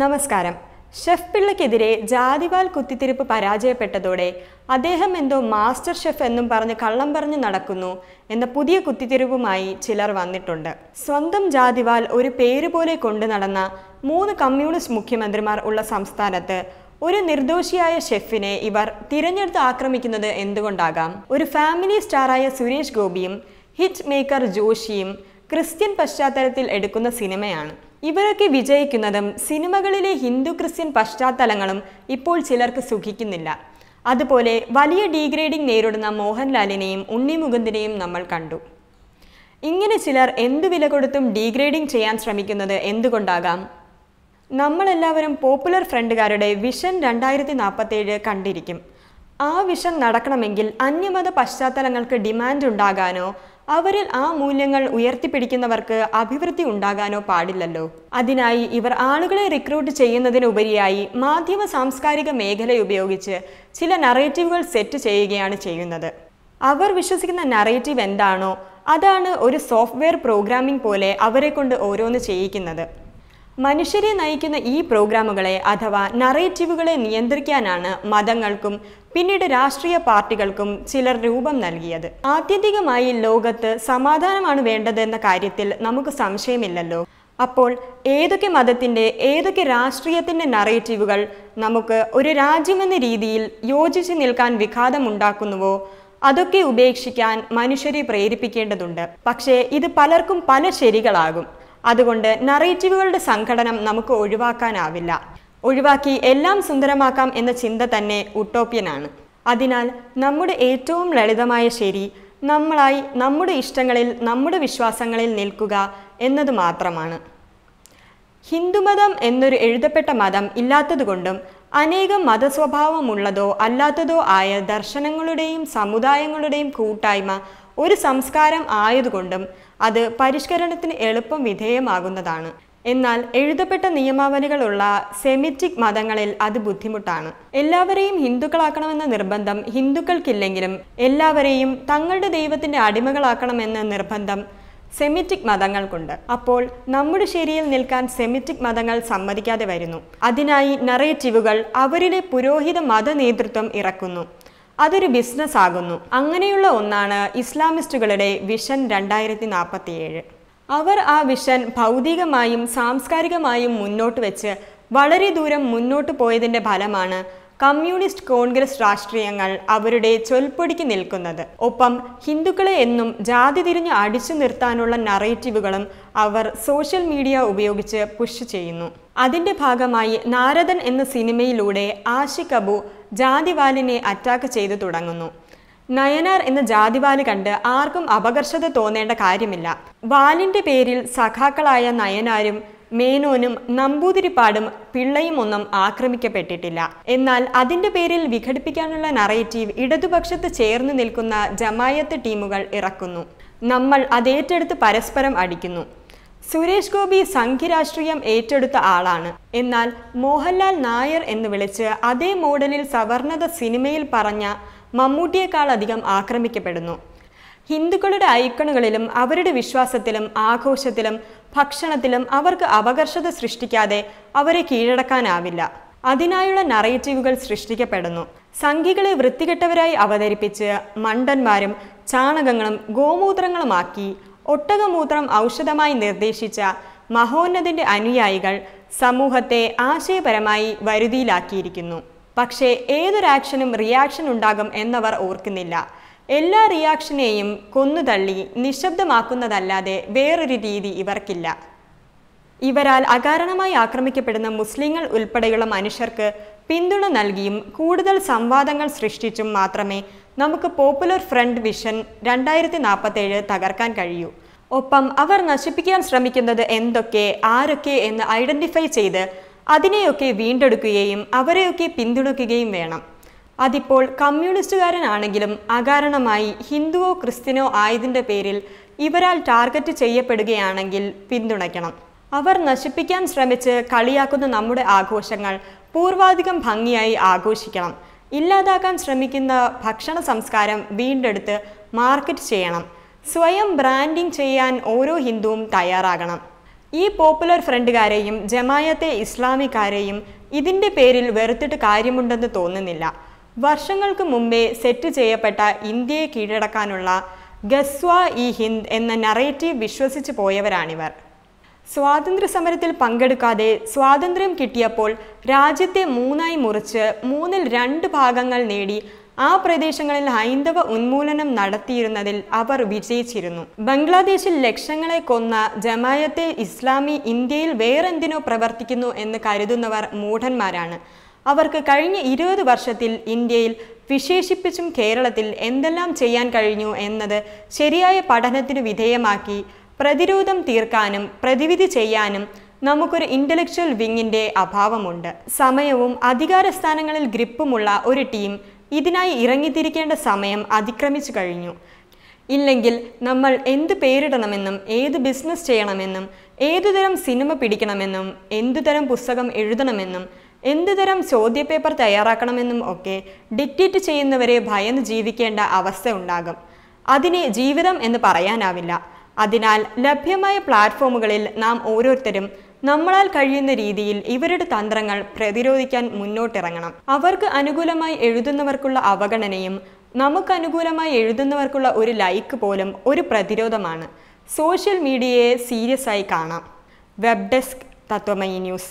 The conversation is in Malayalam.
നമസ്കാരം. ഷെഫ് പിള്ളയ്ക്കെതിരെ ജാതിവാൽ കുത്തിത്തിരിപ്പ് പരാജയപ്പെട്ടതോടെ അദ്ദേഹം എന്തോ മാസ്റ്റർ ഷെഫ് എന്നും പറഞ്ഞ് കള്ളം പറഞ്ഞു നടക്കുന്നു എന്ന പുതിയ കുത്തിത്തിരിപ്പുമായി ചിലർ വന്നിട്ടുണ്ട്. സ്വന്തം ജാതിവാൽ ഒരു പേര് പോലെ കൊണ്ടു നടന്ന മൂന്ന് കമ്മ്യൂണിസ്റ്റ് മുഖ്യമന്ത്രിമാർ ഉള്ള സംസ്ഥാനത്ത് ഒരു നിർദോഷിയായ ഷെഫിനെ ഇവർ തിരഞ്ഞെടുത്ത് ആക്രമിക്കുന്നത് എന്തുകൊണ്ടാകാം? ഒരു ഫാമിലി സ്റ്റാറായ സുരേഷ് ഗോപിയും ഹിറ്റ് മേക്കർ ജോഷിയും ക്രിസ്ത്യൻ പശ്ചാത്തലത്തിൽ എടുക്കുന്ന സിനിമയാണ്. ഇവരൊക്കെ വിജയിക്കുന്നതും സിനിമകളിലെ ഹിന്ദു ക്രിസ്ത്യൻ പശ്ചാത്തലങ്ങളും ഇപ്പോൾ ചിലർക്ക് സുഖിക്കുന്നില്ല. അതുപോലെ വലിയ ഡീഗ്രേഡിംഗ് നേരിടുന്ന മോഹൻലാലിനെയും ഉണ്ണി മുകുന്ദിനെയും നമ്മൾ കണ്ടു. ഇങ്ങനെ ചിലർ എന്തു വില കൊടുത്തും ഡീഗ്രേഡിംഗ് ചെയ്യാൻ ശ്രമിക്കുന്നത് എന്തുകൊണ്ടാകാം? നമ്മളെല്ലാവരും പോപ്പുലർ ഫ്രണ്ടുകാരുടെ വിഷൻ രണ്ടായിരത്തി നാൽപ്പത്തേഴ് കണ്ടിരിക്കും. ആ വിഷൻ നടക്കണമെങ്കിൽ അന്യമത പശ്ചാത്തലങ്ങൾക്ക് ഡിമാൻഡ് ഉണ്ടാകാനോ അവരിൽ ആ മൂല്യങ്ങൾ ഉയർത്തിപ്പിടിക്കുന്നവർക്ക് അഭിവൃദ്ധി ഉണ്ടാകാനോ പാടില്ലല്ലോ. അതിനായി ഇവർ ആളുകളെ റിക്രൂട്ട് ചെയ്യുന്നതിനുപരിയായി മാധ്യമ സാംസ്കാരിക മേഖല ഉപയോഗിച്ച് ചില നറേറ്റീവുകൾ സെറ്റ് ചെയ്യുകയാണ് ചെയ്യുന്നത്. അവർ വിശ്വസിക്കുന്ന നറേറ്റീവ് എന്താണോ അതാണ് ഒരു സോഫ്റ്റ്വെയർ പ്രോഗ്രാമിംഗ് പോലെ അവരെ കൊണ്ട് ഓരോന്ന് ചെയ്യിക്കുന്നത്. മനുഷ്യരെ നയിക്കുന്ന ഈ പ്രോഗ്രാമുകളെ അഥവാ നറേറ്റീവുകളെ നിയന്ത്രിക്കാനാണ് മതങ്ങൾക്കും പിന്നീട് രാഷ്ട്രീയ പാർട്ടികൾക്കും ചിലർ രൂപം നൽകിയത്. ആത്യന്തികമായി ലോകത്ത് സമാധാനമാണ് വേണ്ടതെന്ന കാര്യത്തിൽ നമുക്ക് സംശയമില്ലല്ലോ. അപ്പോൾ ഏതൊക്കെ മതത്തിന്റെ ഏതൊക്കെ രാഷ്ട്രീയത്തിന്റെ നറേറ്റീവുകൾ നമുക്ക് ഒരു രാജ്യമെന്ന രീതിയിൽ യോജിച്ച് നിൽക്കാൻ വിഘാതമുണ്ടാക്കുന്നുവോ? അതൊക്കെ ഉപേക്ഷിക്കാൻ മനുഷ്യരെ പ്രേരിപ്പിക്കേണ്ടതുണ്ട്. പക്ഷേ ഇത് പലർക്കും പല ശരികളാകും. അതുകൊണ്ട് നറേറ്റീവുകളുടെ സംഘടനം നമുക്ക് ഒഴിവാക്കാനാവില്ല. ഒഴിവാക്കി എല്ലാം സുന്ദരമാക്കാം എന്ന ചിന്ത തന്നെ ഉട്ടോപ്യനാണ്. അതിനാൽ നമ്മുടെ ഏറ്റവും ലളിതമായ ശരി നമ്മളായി നമ്മുടെ ഇഷ്ടങ്ങളിൽ നമ്മുടെ വിശ്വാസങ്ങളിൽ നിൽക്കുക എന്നത് മാത്രമാണ്. ഹിന്ദുമതം എന്നൊരു എഴുതപ്പെട്ട മതം ഇല്ലാത്തതുകൊണ്ടും അനേകം മതസ്വഭാവമുള്ളതോ അല്ലാത്തതോ ആയ ദർശനങ്ങളുടെയും സമുദായങ്ങളുടെയും കൂട്ടായ്മ ഒരു സംസ്കാരം ആയതുകൊണ്ടും അത് പരിഷ്കരണത്തിന് എളുപ്പം വിധേയമാകുന്നതാണ്. എന്നാൽ എഴുതപ്പെട്ട നിയമാവലികളുള്ള സെമിറ്റിക് മതങ്ങളിൽ അത് ബുദ്ധിമുട്ടാണ്. എല്ലാവരെയും ഹിന്ദുക്കളാക്കണമെന്ന നിർബന്ധം ഹിന്ദുക്കൾക്കില്ലെങ്കിലും എല്ലാവരെയും തങ്ങളുടെ ദൈവത്തിന്റെ അടിമകളാക്കണമെന്ന നിർബന്ധം സെമിറ്റിക് മതങ്ങൾക്കുണ്ട്. അപ്പോൾ നമ്മുടെ ശരിയിൽ നിൽക്കാൻ സെമിറ്റിക് മതങ്ങൾ സമ്മതിക്കാതെ വരുന്നു. അതിനായി നറേറ്റീവുകൾ അവരിലെ പുരോഹിത മത ഇറക്കുന്നു. അതൊരു ബിസിനസ് ആകുന്നു. അങ്ങനെയുള്ള ഒന്നാണ് ഇസ്ലാമിസ്റ്റുകളുടെ വിഷൻ രണ്ടായിരത്തി നാൽപ്പത്തിയേഴ് അവർ ആ വിഷൻ ഭൗതികമായും സാംസ്കാരികമായും മുന്നോട്ട് വെച്ച് വളരെ ദൂരം മുന്നോട്ട് പോയതിന്റെ ഫലമാണ് കമ്മ്യൂണിസ്റ്റ് കോൺഗ്രസ് രാഷ്ട്രീയങ്ങൾ അവരുടെ ചൊൽപ്പൊടിക്ക് നിൽക്കുന്നത്. ഒപ്പം ഹിന്ദുക്കളെ എന്നും ജാതി തിരിഞ്ഞ് അടിച്ചു നിർത്താനുള്ള നറേറ്റീവുകളും അവർ സോഷ്യൽ മീഡിയ ഉപയോഗിച്ച് പുഷ് ചെയ്യുന്നു. അതിന്റെ ഭാഗമായി നാരദൻ എന്ന സിനിമയിലൂടെ ആഷിഖ് അബു ജാതിവാലിനെ അറ്റാക്ക് ചെയ്തു തുടങ്ങുന്നു. നയനാർ എന്ന ജാതിവാൽ കണ്ട് ആർക്കും അപകർഷത തോന്നേണ്ട കാര്യമില്ല. വാലിന്റെ പേരിൽ സഖാക്കളായ നയനാരും മേനോനും നമ്പൂതിരിപ്പാടും പിള്ളയും ഒന്നും ആക്രമിക്കപ്പെട്ടിട്ടില്ല. എന്നാൽ അതിന്റെ പേരിൽ വിഘടിപ്പിക്കാനുള്ള നറേറ്റീവ് ഇടതുപക്ഷത്ത് ചേർന്ന് നിൽക്കുന്ന ജമായത്ത് ടീമുകൾ ഇറക്കുന്നു. നമ്മൾ അതേറ്റെടുത്ത് പരസ്പരം അടിക്കുന്നു. സുരേഷ് ഗോപി സംഘരാഷ്ട്രീയം ഏറ്റെടുത്ത ആളാണ്. എന്നാൽ മോഹൻലാൽ നായർ എന്ന് വിളിച്ച് അതേ മോഡലിൽ സവർണത സിനിമയിൽ പറഞ്ഞ മമ്മൂട്ടിയേക്കാൾ അധികം ആക്രമിക്കപ്പെടുന്നു. ഹിന്ദുക്കളുടെ ഐക്കണുകളിലും അവരുടെ വിശ്വാസത്തിലും ആഘോഷത്തിലും ഭക്ഷണത്തിലും അവർക്ക് അപകർഷത സൃഷ്ടിക്കാതെ അവരെ കീഴടക്കാനാവില്ല. അതിനായുള്ള നറേറ്റീവുകൾ സൃഷ്ടിക്കപ്പെടുന്നു. സംഘികളെ വൃത്തികെട്ടവരായി അവതരിപ്പിച്ച് മണ്ടന്മാരും ചാണകങ്ങളും ഗോമൂത്രങ്ങളുമാക്കി ഒട്ടകമൂത്രം ഔഷധമായി നിർദ്ദേശിച്ച മഹോന്നതിന്റെ അനുയായികൾ സമൂഹത്തെ ആശയപരമായി വരുതിയിലാക്കിയിരിക്കുന്നു. പക്ഷേ ഏതൊരാക്ഷനും റിയാക്ഷൻ ഉണ്ടാകും എന്നവർ ഓർക്കുന്നില്ല. എല്ലാ റിയാക്ഷനെയും കൊന്നുതള്ളി നിശബ്ദമാക്കുന്നതല്ലാതെ വേറൊരു രീതി ഇവർക്കില്ല. ഇവരാൽ അകാരണമായി ആക്രമിക്കപ്പെടുന്ന മുസ്ലിങ്ങൾ ഉൾപ്പെടെയുള്ള മനുഷ്യർക്ക് പിന്തുണ നൽകിയും കൂടുതൽ സംവാദങ്ങൾ സൃഷ്ടിച്ചും മാത്രമേ നമുക്ക് പോപ്പുലർ ഫ്രണ്ട് വിഷൻ രണ്ടായിരത്തി നാൽപ്പത്തേഴ് തകർക്കാൻ കഴിയൂ. ഒപ്പം അവർ നശിപ്പിക്കാൻ ശ്രമിക്കുന്നത് എന്തൊക്കെ ആരൊക്കെ എന്ന് ഐഡന്റിഫൈ ചെയ്ത് അതിനെയൊക്കെ വീണ്ടെടുക്കുകയും അവരെയൊക്കെ പിന്തുണയ്ക്കുകയും വേണം. അതിപ്പോൾ കമ്മ്യൂണിസ്റ്റുകാരനാണെങ്കിലും അകാരണമായി ഹിന്ദുവോ ക്രിസ്ത്യനോ ആയതിന്റെ പേരിൽ ഇവരാൽ ടാർഗറ്റ് ചെയ്യപ്പെടുകയാണെങ്കിൽ പിന്തുണയ്ക്കണം. അവർ നശിപ്പിക്കാൻ ശ്രമിച്ച് കളിയാക്കുന്ന നമ്മുടെ ആഘോഷങ്ങൾ പൂർവാധികം ഭംഗിയായി ആഘോഷിക്കണം. ഇല്ലാതാക്കാൻ ശ്രമിക്കുന്ന ഭക്ഷണ സംസ്കാരം വീണ്ടെടുത്ത് മാർക്കറ്റ് ചെയ്യണം. സ്വയം ബ്രാൻഡിംഗ് ചെയ്യാൻ ഓരോ ഹിന്ദുവും തയ്യാറാകണം. ഈ പോപ്പുലർ ഫ്രണ്ടുകാരെയും ജമായത്തെ ഇസ്ലാമിക്കാരെയും ഇതിന്റെ പേരിൽ വെറുത്തിട്ട് കാര്യമുണ്ടെന്ന് തോന്നുന്നില്ല. വർഷങ്ങൾക്ക് മുമ്പേ സെറ്റ് ചെയ്യപ്പെട്ട ഇന്ത്യയെ കീഴടക്കാനുള്ള ഗസ്വ ഇ ഹിന്ദ് എന്ന നറേറ്റീവ് വിശ്വസിച്ച് പോയവരാണിവർ. സ്വാതന്ത്ര്യ സമരത്തിൽ പങ്കെടുക്കാതെ സ്വാതന്ത്ര്യം കിട്ടിയപ്പോൾ രാജ്യത്തെ മൂന്നായി മുറിച്ച് മൂന്നിൽ രണ്ട് ഭാഗങ്ങൾ നേടി ആ പ്രദേശങ്ങളിൽ ഹൈന്ദവ ഉന്മൂലനം നടത്തിയിരുന്നതിൽ അവർ വിജയിച്ചിരുന്നു. ബംഗ്ലാദേശിൽ ലക്ഷങ്ങളെ കൊന്ന ജമായത്തെ ഇസ്ലാമി ഇന്ത്യയിൽ വേറെന്തിനോ പ്രവർത്തിക്കുന്നു എന്ന് കരുതുന്നവർ മൂഢന്മാരാണ്. അവർക്ക് കഴിഞ്ഞ ഇരുപത് വർഷത്തിൽ ഇന്ത്യയിൽ വിശേഷിപ്പിച്ചും കേരളത്തിൽ എന്തെല്ലാം ചെയ്യാൻ കഴിഞ്ഞു എന്നത് ശരിയായ പഠനത്തിന് വിധേയമാക്കി പ്രതിരോധം തീർക്കാനും പ്രതിവിധി ചെയ്യാനും നമുക്കൊരു ഇന്റലക്ച്വൽ വിങ്ങിന്റെ അഭാവമുണ്ട്. സമയവും അധികാരസ്ഥാനങ്ങളിൽ ഗ്രിപ്പുമുള്ള ഒരു ടീം ഇതിനായി ഇറങ്ങിത്തിരിക്കേണ്ട സമയം അതിക്രമിച്ചു കഴിഞ്ഞു. ഇല്ലെങ്കിൽ നമ്മൾ എന്ത് പേരിടണമെന്നും ഏത് ബിസിനസ് ചെയ്യണമെന്നും ഏതുതരം സിനിമ പിടിക്കണമെന്നും എന്തുതരം പുസ്തകം എഴുതണമെന്നും എന്തുതരം ചോദ്യപേപ്പർ തയ്യാറാക്കണമെന്നും ഒക്കെ ഡിക്റ്റേറ്റ് ചെയ്യുന്നവരെ ഭയന്ന് ജീവിക്കേണ്ട അവസ്ഥ ഉണ്ടാകും. അതിനെ ജീവിതം എന്ന് പറയാനാവില്ല. അതിനാൽ ലഭ്യമായ പ്ലാറ്റ്ഫോമുകളിൽ നാം ഓരോരുത്തരും നമ്മളാൽ കഴിയുന്ന രീതിയിൽ ഇവരുടെ തന്ത്രങ്ങൾ പ്രതിരോധിക്കാൻ മുന്നോട്ടിറങ്ങണം. അവർക്ക് അനുകൂലമായി എഴുതുന്നവർക്കുള്ള അവഗണനയും നമുക്ക് അനുകൂലമായി എഴുതുന്നവർക്കുള്ള ഒരു ലൈക്ക് പോലും ഒരു പ്രതിരോധമാണ്. സോഷ്യൽ മീഡിയയെ സീരിയസ് ആയി കാണാം. Web desk Tatwamayi news.